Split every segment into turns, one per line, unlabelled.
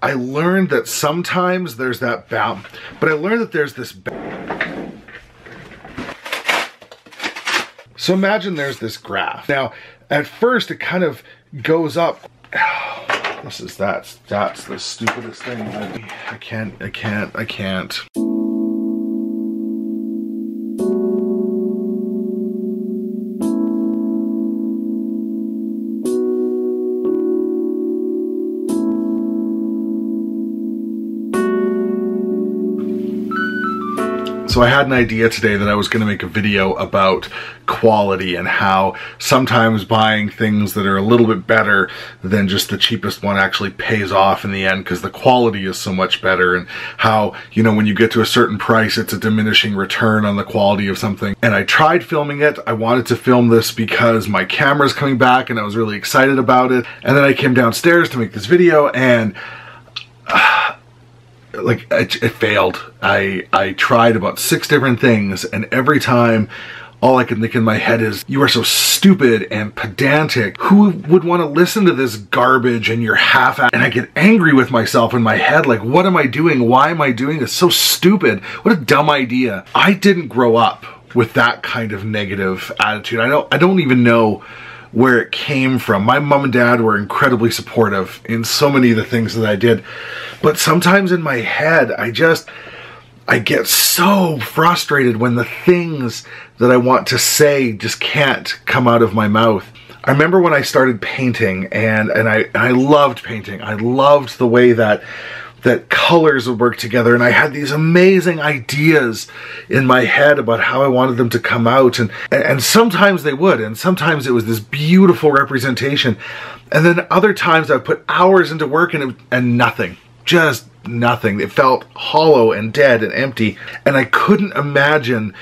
I learned that sometimes there's that balance, but I learned that there's this. so imagine there's this graph. Now, at first, it kind of goes up. This is that's that's the stupidest thing. I can't. I can't. I can't. So I had an idea today that I was going to make a video about quality and how sometimes buying things that are a little bit better than just the cheapest one actually pays off in the end because the quality is so much better and how, you know, when you get to a certain price, it's a diminishing return on the quality of something. And I tried filming it. I wanted to film this because my camera's coming back and I was really excited about it. And then I came downstairs to make this video and like it, it, failed. I I tried about six different things, and every time, all I can think in my head is, "You are so stupid and pedantic. Who would want to listen to this garbage?" And you're half. And I get angry with myself in my head, like, "What am I doing? Why am I doing this? So stupid. What a dumb idea." I didn't grow up with that kind of negative attitude. I don't. I don't even know where it came from. My mom and dad were incredibly supportive in so many of the things that I did. But sometimes in my head, I just, I get so frustrated when the things that I want to say just can't come out of my mouth. I remember when I started painting and, and I, I loved painting. I loved the way that that colors would work together and I had these amazing ideas in my head about how I wanted them to come out and and sometimes they would and sometimes it was this beautiful representation. And then other times I put hours into work and it, and nothing just nothing. It felt hollow and dead and empty and I couldn't imagine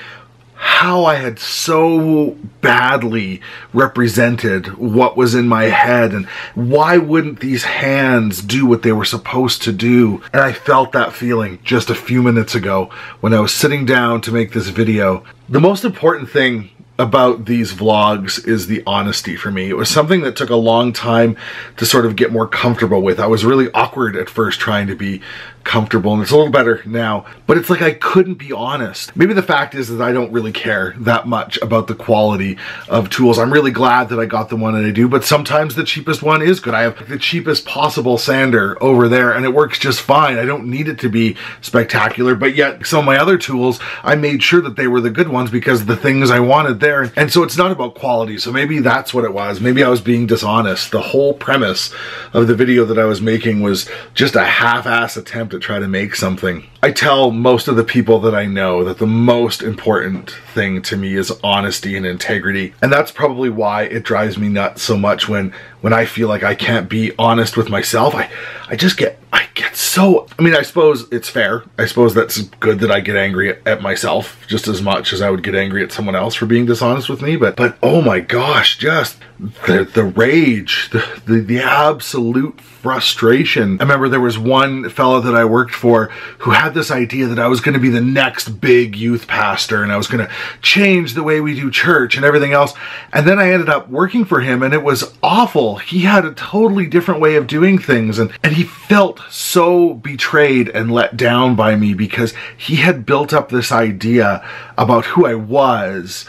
how I had so badly represented what was in my head and why wouldn't these hands do what they were supposed to do? And I felt that feeling just a few minutes ago when I was sitting down to make this video. The most important thing about these vlogs is the honesty for me. It was something that took a long time to sort of get more comfortable with. I was really awkward at first trying to be comfortable and it's a little better now but it's like I couldn't be honest. Maybe the fact is that I don't really care that much about the quality of tools. I'm really glad that I got the one that I do but sometimes the cheapest one is good. I have the cheapest possible sander over there and it works just fine. I don't need it to be spectacular but yet some of my other tools I made sure that they were the good ones because the things I wanted there. And so it's not about quality. So maybe that's what it was. Maybe I was being dishonest. The whole premise of the video that I was making was just a half-ass attempt to try to make something. I tell most of the people that I know that the most important thing to me is honesty and integrity. And that's probably why it drives me nuts so much when when I feel like I can't be honest with myself. I I just get I get so I mean I suppose it's fair. I suppose that's good that I get angry at, myself just as much as I would get angry at someone else for being dishonest with me, but but oh my gosh, just the the rage, the the, the absolute frustration. I remember there was one fellow that I worked for who had this idea that I was going to be the next big youth pastor and I was going to change the way we do church and everything else. And then I ended up working for him and it was awful. He had a totally different way of doing things and, and he felt so betrayed and let down by me because he had built up this idea about who I was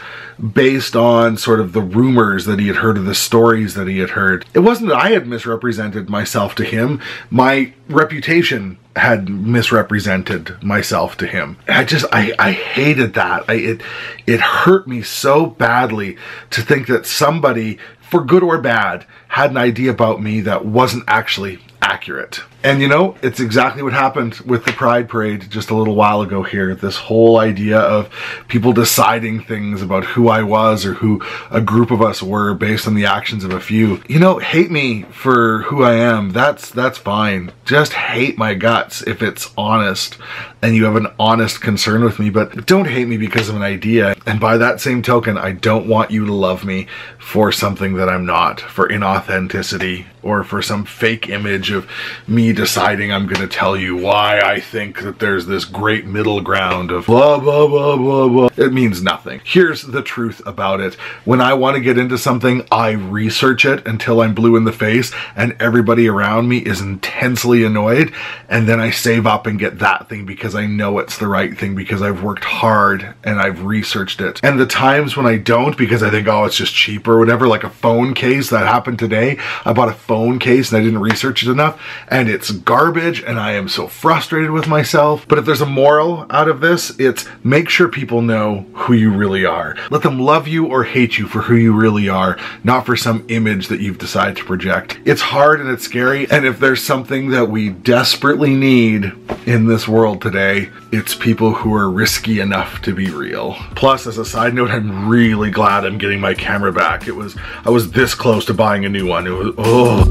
based on sort of the rumors that he had heard of the stories that he had heard. It wasn't that I had misrepresented myself to him. My reputation had misrepresented myself to him. I just I, I hated that. I, it it hurt me so badly to think that somebody for good or bad had an idea about me that wasn't actually accurate. And you know, it's exactly what happened with the Pride Parade just a little while ago here. This whole idea of people deciding things about who I was or who a group of us were based on the actions of a few. You know, hate me for who I am. That's that's fine. Just hate my guts if it's honest and you have an honest concern with me, but don't hate me because of an idea. And by that same token, I don't want you to love me for something that I'm not, for inauthentic authenticity or for some fake image of me deciding I'm going to tell you why I think that there's this great middle ground of blah, blah, blah, blah, blah. It means nothing. Here's the truth about it. When I want to get into something, I research it until I'm blue in the face and everybody around me is intensely annoyed. And then I save up and get that thing because I know it's the right thing because I've worked hard and I've researched it. And the times when I don't because I think, oh, it's just cheap or whatever, like a phone case that happened today. I bought a phone case and I didn't research it enough and it's garbage and I am so frustrated with myself. But if there's a moral out of this, it's make sure people know who you really are. Let them love you or hate you for who you really are, not for some image that you've decided to project. It's hard and it's scary. And if there's something that we desperately need in this world today, it's people who are risky enough to be real. Plus, as a side note, I'm really glad I'm getting my camera back. It was, I was this close to buying a new one. It was, oh.